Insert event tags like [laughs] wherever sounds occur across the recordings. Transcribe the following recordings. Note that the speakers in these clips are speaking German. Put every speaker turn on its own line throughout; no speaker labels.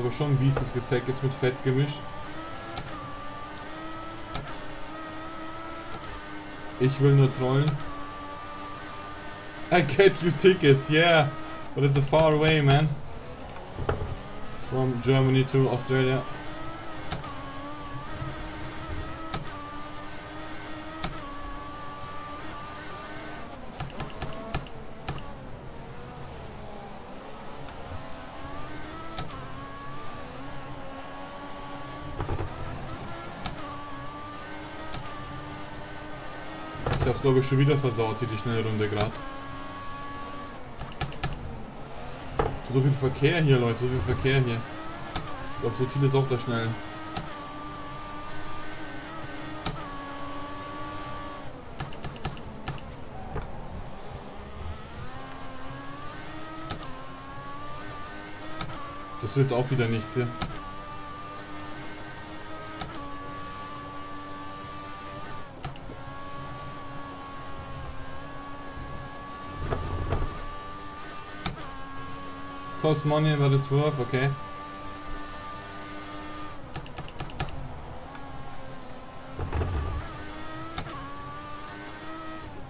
ist aber schon biestiges Heck jetzt mit Fett gemischt. Ich will nur trollen. I get you tickets, yeah. But it's a far away, man. From Germany to Australia. Glaube ich schon wieder versaut hier die schnelle Runde gerade. So viel Verkehr hier, Leute, so viel Verkehr hier. Ich glaube, so viel ist auch da schnell. Das wird auch wieder nichts hier. Cost money but it's worth, okay.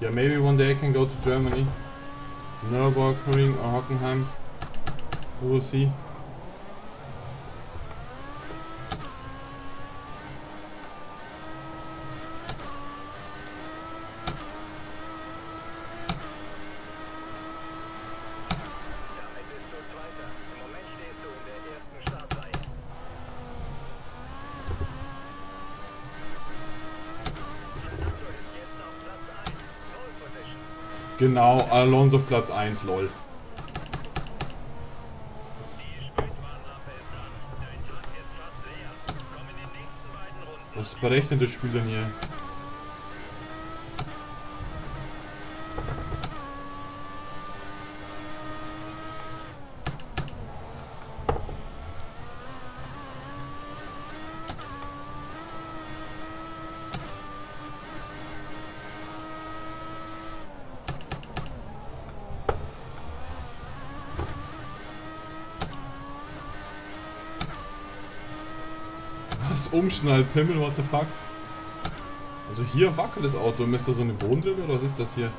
Yeah, maybe one day I can go to Germany. Nürburgring or Hockenheim. We will see. Genau, Alonso auf Platz 1, lol. Was berechnet das Spiel denn hier? Was? Umschnall, Pimmel, what the fuck? Also hier wackelt das Auto. Ist da so eine Bodenrille oder was ist das hier?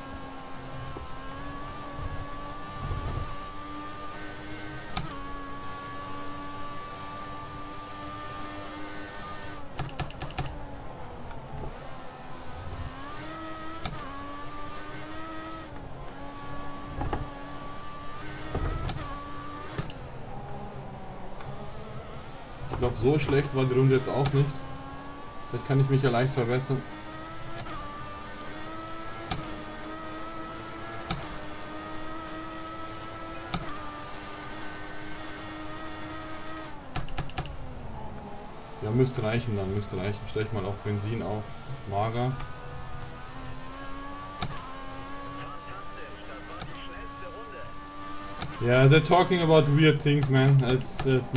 So schlecht war die Runde jetzt auch nicht. Vielleicht kann ich mich ja leicht verbessern. Ja, müsste reichen dann, müsste reichen. Stell ich mal auf Benzin auf. Mager. Yeah, they're talking about weird things, man. It's it's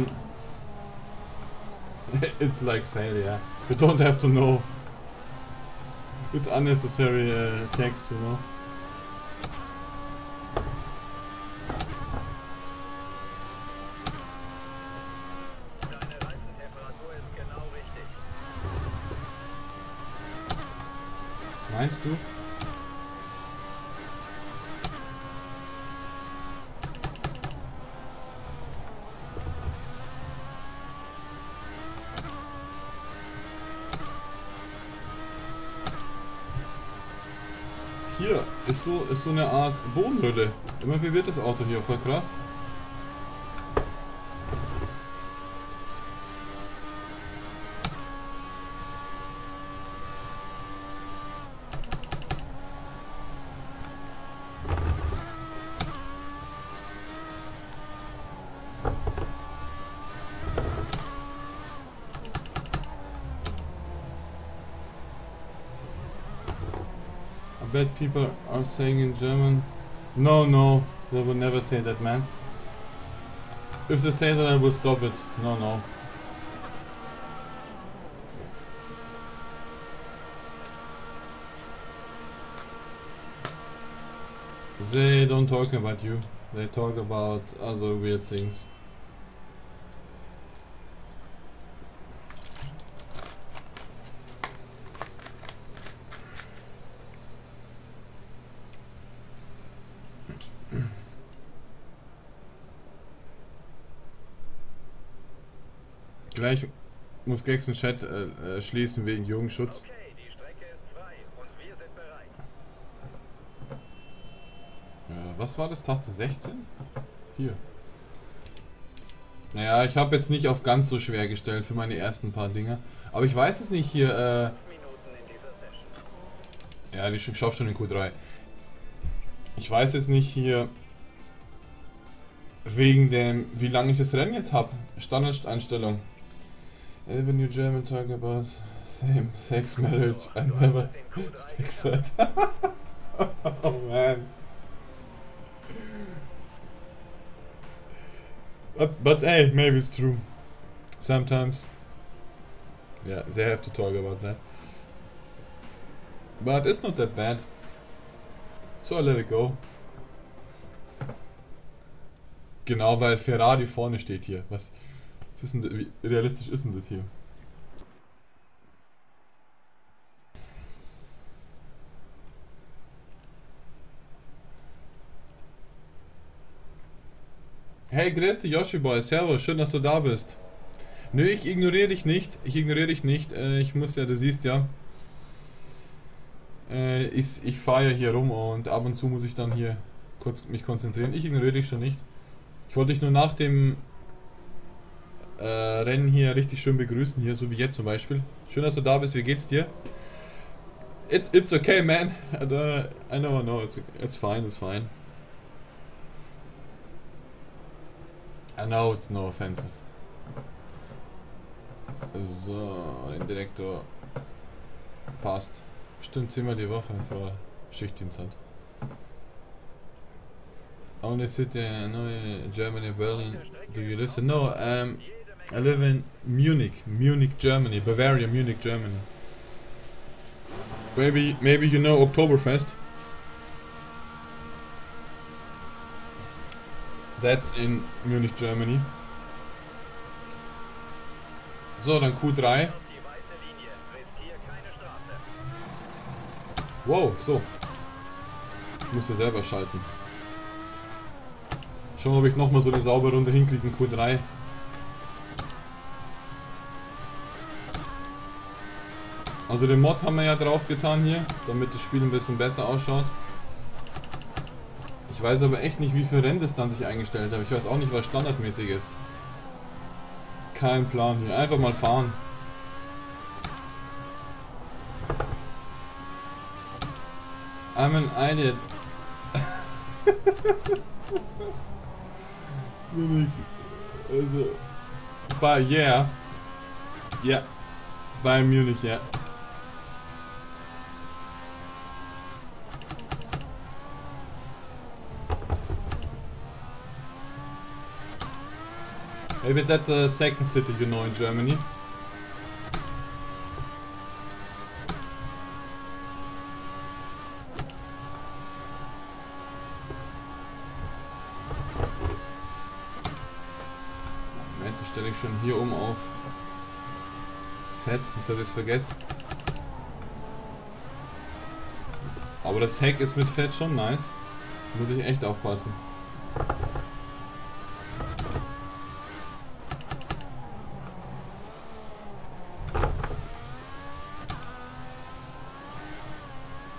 [laughs] it's like failure. You don't have to know. It's unnecessary uh, text, you know. Meinst du? Hier ist so, ist so eine Art Bodenhülle. Immer wie wird das Auto hier, voll krass. Bet people are saying in German. No, no, they will never say that, man. If they say that, I will stop it. No, no. They don't talk about you. They talk about other weird things. Gleich muss Gex den Chat äh, äh, schließen wegen Jugendschutz.
Okay.
Äh, was war das? Taste 16? Hier. Naja, ich habe jetzt nicht auf ganz so schwer gestellt für meine ersten paar Dinge. Aber ich weiß es nicht hier. Äh, ja, die schafft schon in Q3. Ich weiß jetzt nicht hier. Wegen dem, wie lange ich das Rennen jetzt habe. Standardeinstellung. Even New German talk about same sex marriage. I never expect [laughs] that. [laughs] oh man. But, but hey, maybe it's true. Sometimes. Yeah, they have to talk about that. But it's not that bad. So I let it go. Genau, weil Ferrari vorne steht hier. Was ist denn, wie realistisch ist denn das hier? Hey, grüß dich, Yoshi Boy. Servus, schön, dass du da bist. Nö, ich ignoriere dich nicht. Ich ignoriere dich nicht. Äh, ich muss ja, du siehst ja. Äh, ich ich fahre ja hier rum und ab und zu muss ich dann hier kurz mich konzentrieren. Ich ignoriere dich schon nicht. Ich wollte dich nur nach dem äh, Rennen hier richtig schön begrüßen, hier, so wie jetzt zum Beispiel. Schön, dass du da bist. Wie geht's dir? It's, it's okay, man. I know, I know. It's, it's fine, it's fine. I know it's no offensive. So, den Direktor passt. Bestimmt zehnmal die Woche vor Schichtdienst hat. Only city uh, Germany, Berlin. Do you listen? No, um, I live in Munich, Munich, Germany, Bavaria, Munich, Germany. Maybe, maybe you know Oktoberfest. That's in Munich, Germany. So, dann Q3.
Auf die weiße Linie. Riskier keine Strafe.
Wow, so. Ich muss ja selber schalten. Schauen, ob ich nochmal so eine saubere Runde hinkriege in Q3. Also den Mod haben wir ja drauf getan hier, damit das Spiel ein bisschen besser ausschaut. Ich weiß aber echt nicht, wie viel Renndistanz ich eingestellt habe. Ich weiß auch nicht, was standardmäßig ist. Kein Plan hier. Einfach mal fahren. I'm an idiot. [laughs] Also. Bei yeah. Ja. Bei Munich, ja. Maybe that's a second city you know in Germany. Moment, die stelle ich schon hier um auf Fett, nicht dass ich es vergesse. Aber das Heck ist mit Fett schon nice. Muss ich echt aufpassen.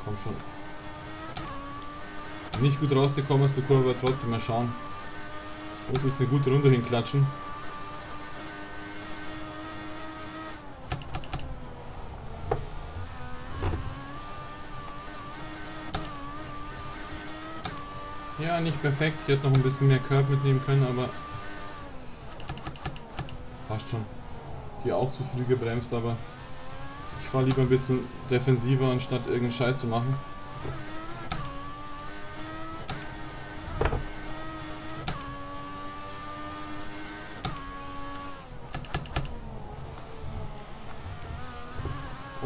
Komm schon. Nicht gut rausgekommen aus der Kurve, trotzdem mal schauen. Muss jetzt eine gute Runde hinklatschen. Ja, nicht perfekt. Ich hätte noch ein bisschen mehr Curb mitnehmen können, aber passt schon. Hier auch zu früh gebremst, aber ich fahre lieber ein bisschen defensiver, anstatt irgendeinen Scheiß zu machen.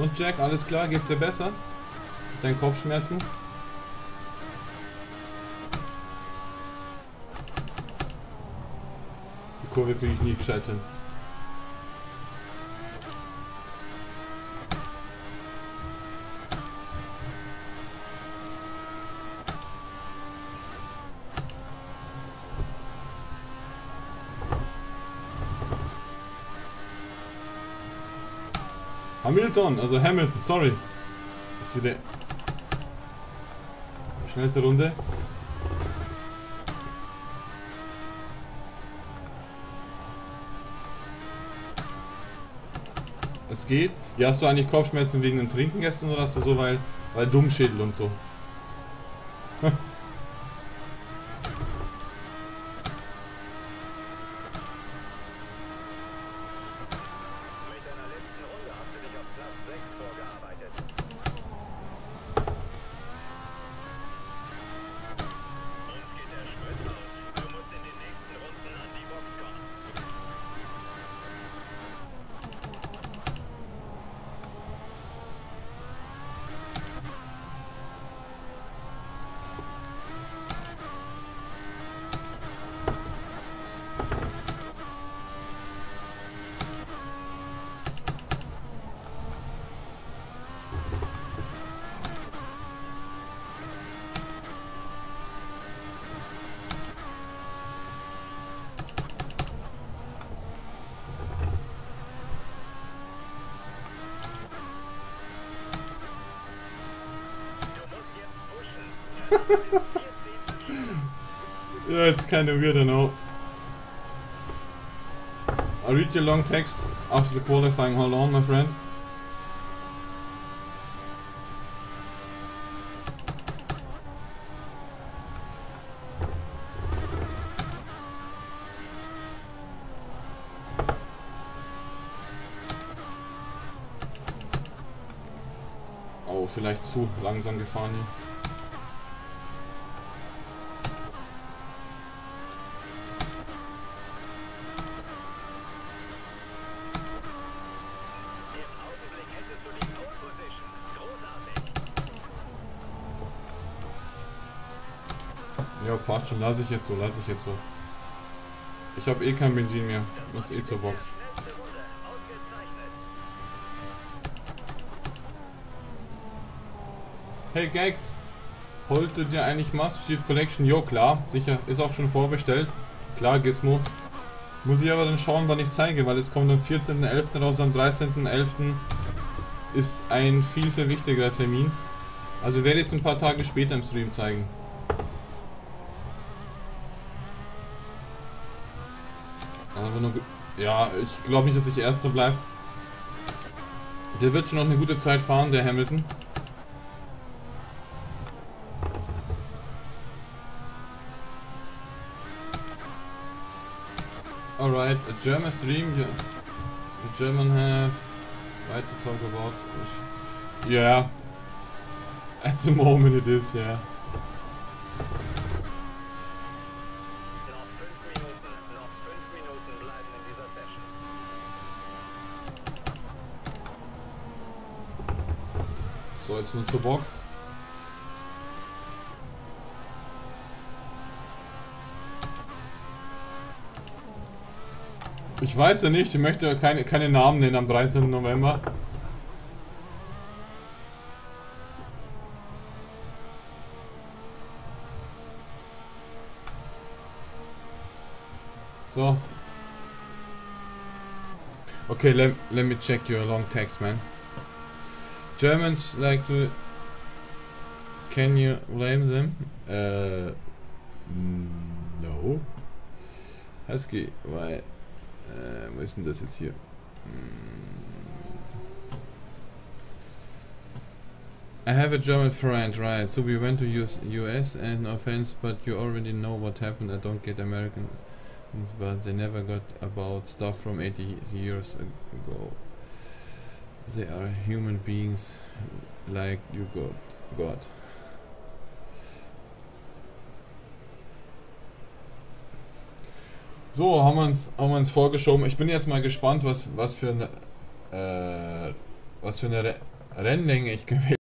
Und Jack, alles klar? Geht's dir besser? Dein Kopfschmerzen? Die Kurve kriege ich nie gescheit hin. Hamilton, also Hamilton, sorry. Das ist wieder die schnellste Runde. Es geht. Ja, hast du eigentlich Kopfschmerzen wegen dem Trinken gestern oder hast du so, weil, weil Dummschädel und so? [laughs] Yeah, it's kind of weird, I know. I'll read your long text after the qualifying. Hold on, my friend. Oh, vielleicht zu langsam gefahren hier. Schon. Lass ich jetzt so, lass ich jetzt so. Ich habe eh kein Benzin mehr. Muss eh zur Box. Hey Gags, holtet ihr eigentlich Master Chief Collection? Jo, klar, sicher, ist auch schon vorbestellt. Klar, Gizmo. Muss ich aber dann schauen, wann ich zeige, weil es kommt am 14.11. raus, am 13.11. ist ein viel, viel wichtigerer Termin. Also werde ich es ein paar Tage später im Stream zeigen. Aber nur, ja, ich glaube nicht, dass ich Erster bleibe. Der wird schon noch eine gute Zeit fahren, der Hamilton. Alright, a German stream. The German have right to talk about. Yeah. At the moment it is, yeah. So, jetzt nur zur Box. Ich weiß ja nicht, ich möchte keine, keine Namen nennen am 13. November. So. Okay, let, let me check your long text, man. Germans like to. Can you blame them? Uh, mm, no. Husky, why? Äh, wo ist denn das jetzt hier? Mm. I have a German friend, right? So we went to US, US and offense, but you already know what happened. I don't get Americans, but they never got about stuff from 80 years ago. They are human beings like you God. God. So, haben wir uns, haben wir uns vorgeschoben. Ich bin jetzt mal gespannt, was, was für eine, äh, was für eine Re Rennlänge ich gewählt